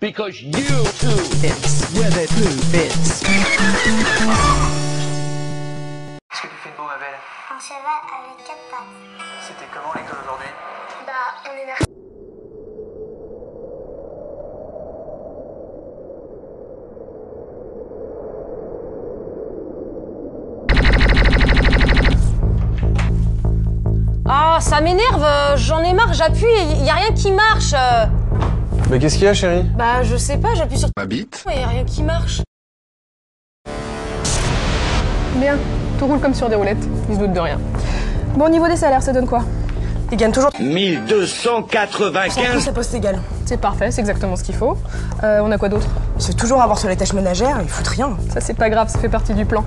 because you two Bits, yeah, they're blue bits. Qu'est-ce que tu fais de beau, ma belle? Un cheval avec quatre pattes. C'était comment l'école aujourd'hui? Bah, on est vers... Ah, ça m'énerve, euh, j'en ai marre, j'appuie il y a rien qui marche. Mais qu'est-ce qu'il y a, chérie? Bah, je sais pas, j'appuie sur Ma bite et y a rien qui marche. Bien, tout roule comme sur des roulettes, ils se doutent de rien. Bon, au niveau des salaires, ça donne quoi? Ils gagnent toujours 1295 plus à poste égal. C'est parfait, c'est exactement ce qu'il faut. Euh, on a quoi d'autre? C'est toujours avoir sur les tâches ménagères, ils foutent rien. Ça, c'est pas grave, ça fait partie du plan.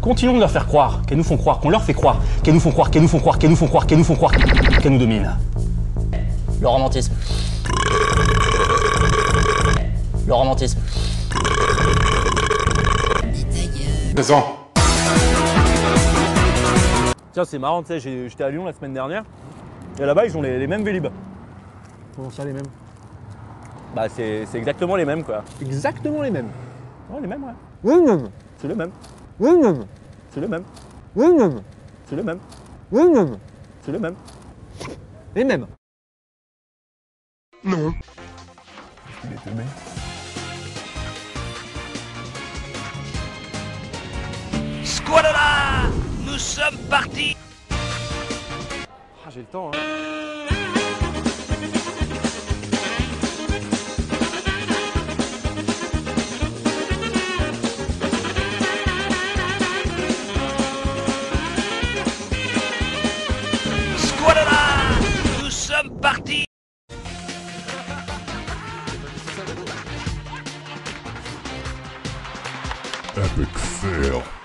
Continuons de leur faire croire, qu'elles nous font croire, qu'on leur fait croire, qu'elles nous font croire, qu'elles nous font croire, qu'elles nous font croire, qu'elles nous font croire, qu'elles nous dominent. Le romantisme. Le romantisme. Tiens, c'est marrant, tu sais, j'étais à Lyon la semaine dernière, et là-bas, ils ont les, les mêmes Vélib. Comment ça, les mêmes? Bah, c'est c'est exactement les mêmes, quoi. Exactement les mêmes. Ouais, les mêmes, ouais. Oui, même. C'est le même. Oui, même. C'est le même. Oui, même. C'est le même. Oui, même. C'est le même. Les mêmes. Non. Squalala Nous sommes partis Ah, j'ai le temps, hein. Squalala Nous sommes partis Epic fail.